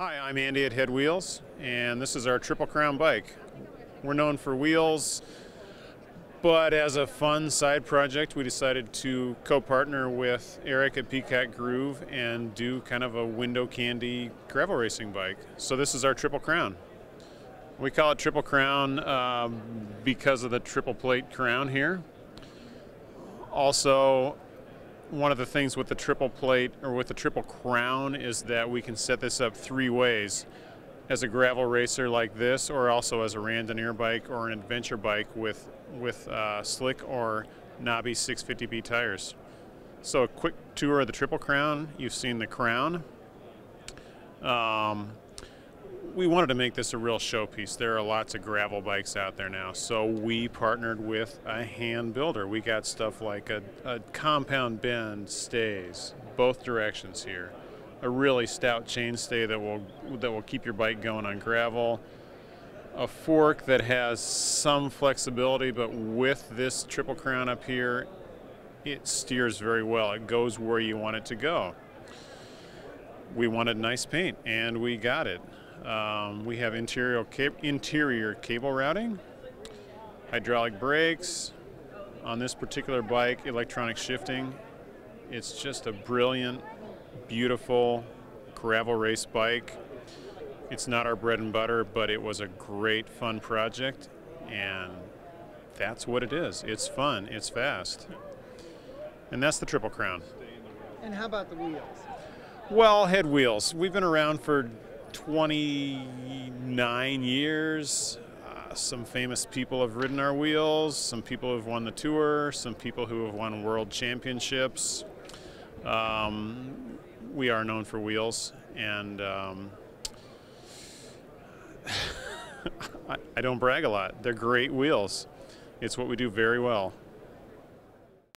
Hi, I'm Andy at HED Wheels, and this is our Triple Crown bike. We're known for wheels, but as a fun side project, we decided to co partner with Eric at Peacock Groove and do kind of a window candy gravel racing bike. So, this is our Triple Crown. We call it Triple Crown um, because of the triple plate crown here. Also, one of the things with the triple plate or with the triple crown is that we can set this up three ways as a gravel racer like this or also as a randonneur bike or an adventure bike with with uh, slick or knobby 650B tires. So a quick tour of the triple crown. You've seen the crown. Um, we wanted to make this a real showpiece. There are lots of gravel bikes out there now, so we partnered with a hand builder. We got stuff like a, a compound bend stays, both directions here, a really stout chainstay that will that will keep your bike going on gravel, a fork that has some flexibility, but with this triple crown up here, it steers very well. It goes where you want it to go. We wanted nice paint, and we got it. Um, we have interior, interior cable routing, hydraulic brakes. On this particular bike, electronic shifting. It's just a brilliant, beautiful gravel race bike. It's not our bread and butter, but it was a great, fun project, and that's what it is. It's fun, it's fast. And that's the Triple Crown. And how about the wheels? Well, HED wheels. We've been around for 29 years. Uh, some famous people have ridden our wheels, some people have won the tour, some people who have won world championships. Um, we are known for wheels, and um, I, I don't brag a lot. They're great wheels. It's what we do very well.